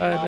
Uh,